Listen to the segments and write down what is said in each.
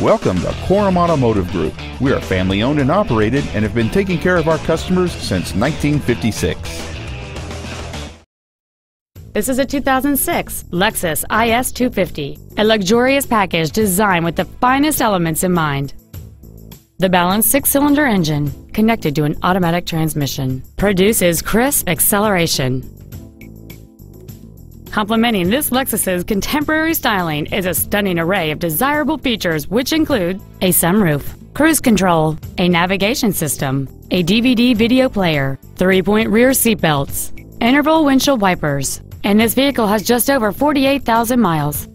Welcome to Korum Automotive Group. We are family owned and operated and have been taking care of our customers since 1956. This is a 2006 Lexus IS 250, a luxurious package designed with the finest elements in mind. The balanced six cylinder engine, connected to an automatic transmission, produces crisp acceleration Complementing this Lexus's contemporary styling is a stunning array of desirable features which include a sunroof, cruise control, a navigation system, a DVD video player, three-point rear seatbelts, interval windshield wipers, and this vehicle has just over 48,000 miles.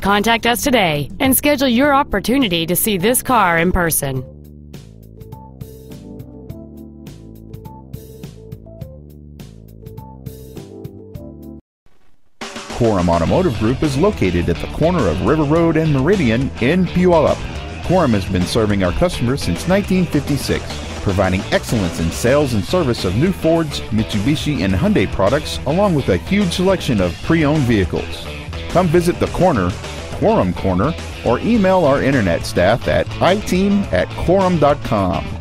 Contact us today and schedule your opportunity to see this car in person. Korum Automotive Group is located at the corner of River Road and Meridian in Puyallup. Korum has been serving our customers since 1956, providing excellence in sales and service of new Fords, Mitsubishi, and Hyundai products, along with a huge selection of pre-owned vehicles. Come visit the corner, Korum Corner, or email our internet staff at iteam at korum.com.